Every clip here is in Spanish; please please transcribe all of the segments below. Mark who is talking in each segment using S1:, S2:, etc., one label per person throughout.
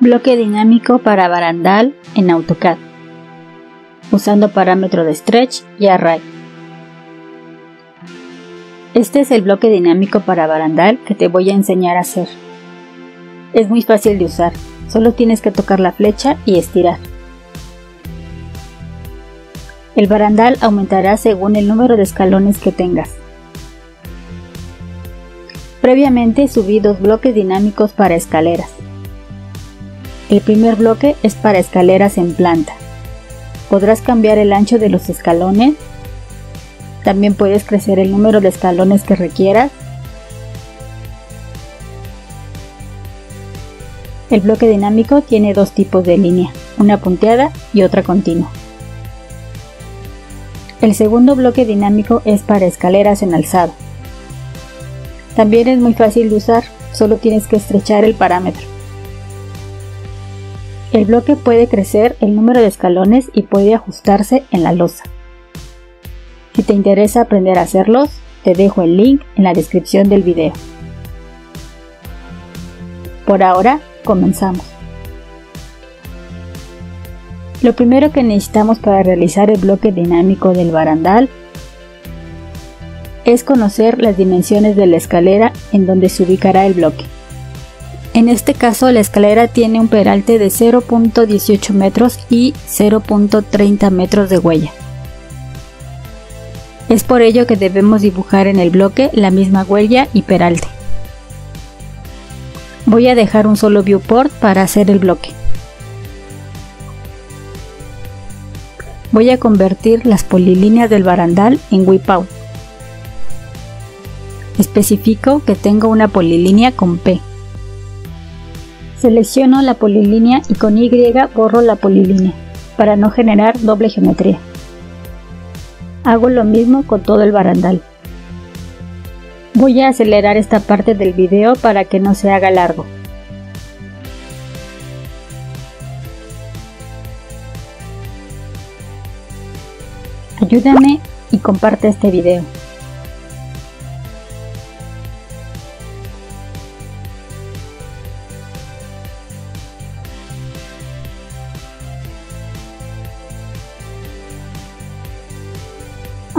S1: Bloque dinámico para barandal en AutoCAD, usando parámetro de stretch y array. Este es el bloque dinámico para barandal que te voy a enseñar a hacer. Es muy fácil de usar, solo tienes que tocar la flecha y estirar. El barandal aumentará según el número de escalones que tengas. Previamente subí dos bloques dinámicos para escaleras. El primer bloque es para escaleras en planta. Podrás cambiar el ancho de los escalones. También puedes crecer el número de escalones que requieras. El bloque dinámico tiene dos tipos de línea, una punteada y otra continua. El segundo bloque dinámico es para escaleras en alzado. También es muy fácil de usar, solo tienes que estrechar el parámetro. El bloque puede crecer el número de escalones y puede ajustarse en la losa. Si te interesa aprender a hacerlos, te dejo el link en la descripción del video. Por ahora, comenzamos. Lo primero que necesitamos para realizar el bloque dinámico del barandal es conocer las dimensiones de la escalera en donde se ubicará el bloque. En este caso la escalera tiene un peralte de 0.18 metros y 0.30 metros de huella. Es por ello que debemos dibujar en el bloque la misma huella y peralte. Voy a dejar un solo viewport para hacer el bloque. Voy a convertir las polilíneas del barandal en wipout. Especifico que tengo una polilínea con P. Selecciono la polilínea y con Y borro la polilínea para no generar doble geometría. Hago lo mismo con todo el barandal. Voy a acelerar esta parte del video para que no se haga largo. Ayúdame y comparte este video.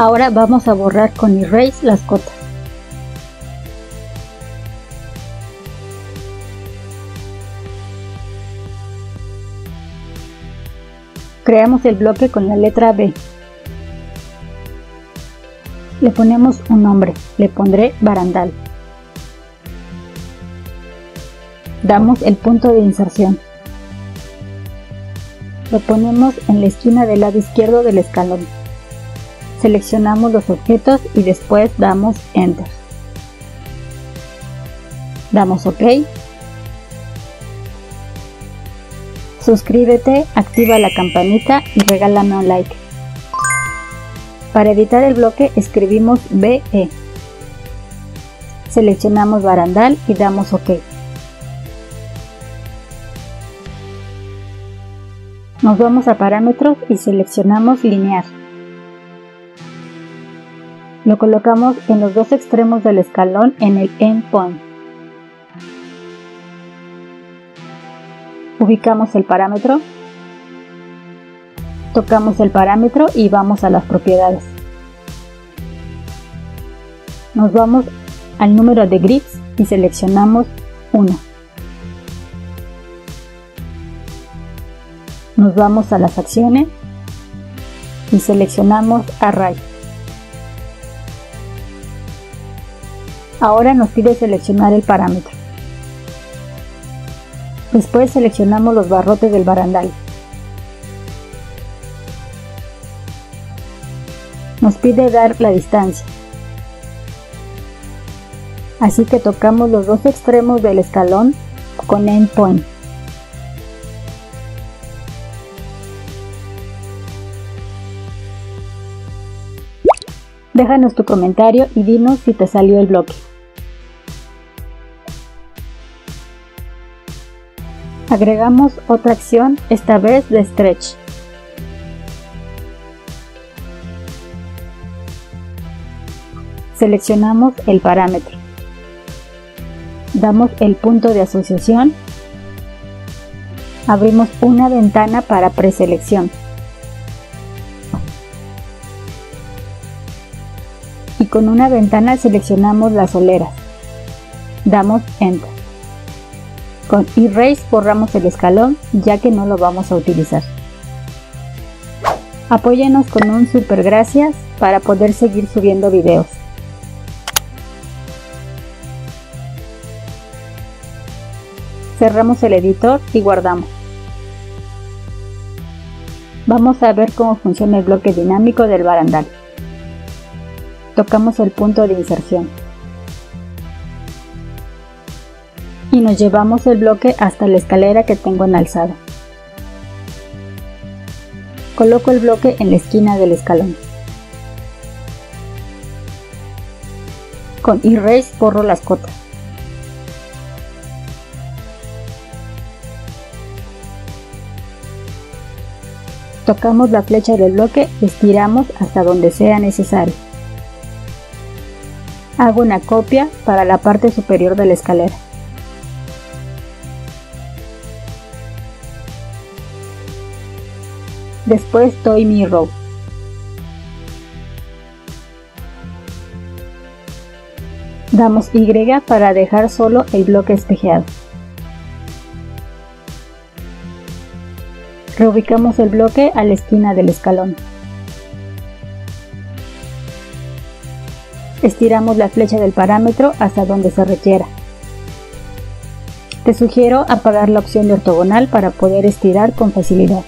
S1: Ahora vamos a borrar con Erase las cotas. Creamos el bloque con la letra B. Le ponemos un nombre, le pondré barandal. Damos el punto de inserción. Lo ponemos en la esquina del lado izquierdo del escalón seleccionamos los objetos y después damos Enter. Damos OK. Suscríbete, activa la campanita y regálame un like. Para editar el bloque escribimos BE. Seleccionamos barandal y damos OK. Nos vamos a parámetros y seleccionamos linear. Lo colocamos en los dos extremos del escalón en el endpoint. Ubicamos el parámetro, tocamos el parámetro y vamos a las propiedades. Nos vamos al número de grids y seleccionamos 1. Nos vamos a las acciones y seleccionamos Array. Ahora nos pide seleccionar el parámetro. Después seleccionamos los barrotes del barandal. Nos pide dar la distancia. Así que tocamos los dos extremos del escalón con Endpoint. Déjanos tu comentario y dinos si te salió el bloque. Agregamos otra acción, esta vez de stretch. Seleccionamos el parámetro. Damos el punto de asociación Abrimos una ventana para preselección. Y con una ventana seleccionamos las soleras. Damos Enter. Con Erase borramos el escalón ya que no lo vamos a utilizar. Apóyenos con un super gracias para poder seguir subiendo videos. Cerramos el editor y guardamos. Vamos a ver cómo funciona el bloque dinámico del barandal. Tocamos el punto de inserción. Y nos llevamos el bloque hasta la escalera que tengo en alzado. Coloco el bloque en la esquina del escalón. Con Erase borro las cotas. Tocamos la flecha del bloque y estiramos hasta donde sea necesario. Hago una copia para la parte superior de la escalera. Después doy mi row. Damos Y para dejar solo el bloque espejeado. Reubicamos el bloque a la esquina del escalón. Estiramos la flecha del parámetro hasta donde se requiera. Te sugiero apagar la opción de ortogonal para poder estirar con facilidad.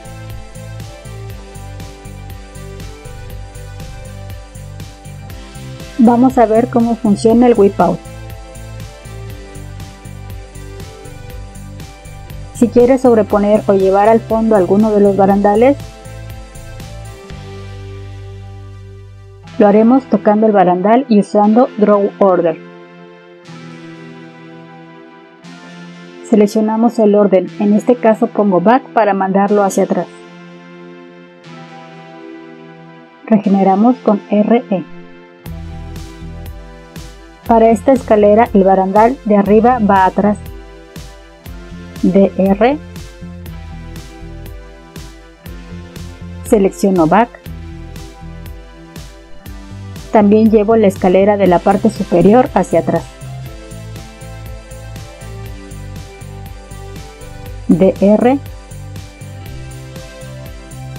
S1: Vamos a ver cómo funciona el Whip Out. Si quieres sobreponer o llevar al fondo alguno de los barandales, lo haremos tocando el barandal y usando Draw Order. Seleccionamos el orden, en este caso pongo Back para mandarlo hacia atrás. Regeneramos con RE. Para esta escalera el barandal de arriba va atrás. DR. Selecciono Back. También llevo la escalera de la parte superior hacia atrás. DR.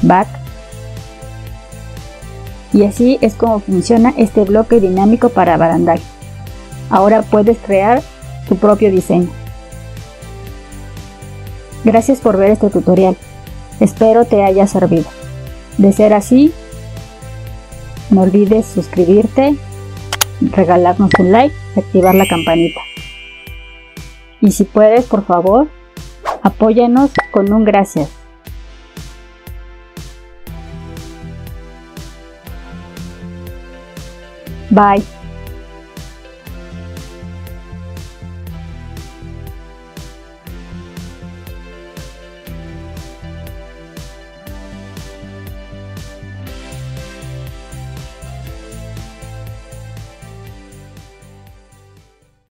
S1: Back. Y así es como funciona este bloque dinámico para barandal. Ahora puedes crear tu propio diseño. Gracias por ver este tutorial. Espero te haya servido. De ser así, no olvides suscribirte, regalarnos un like y activar la campanita. Y si puedes, por favor, apóyanos con un gracias. Bye.